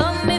¿Dónde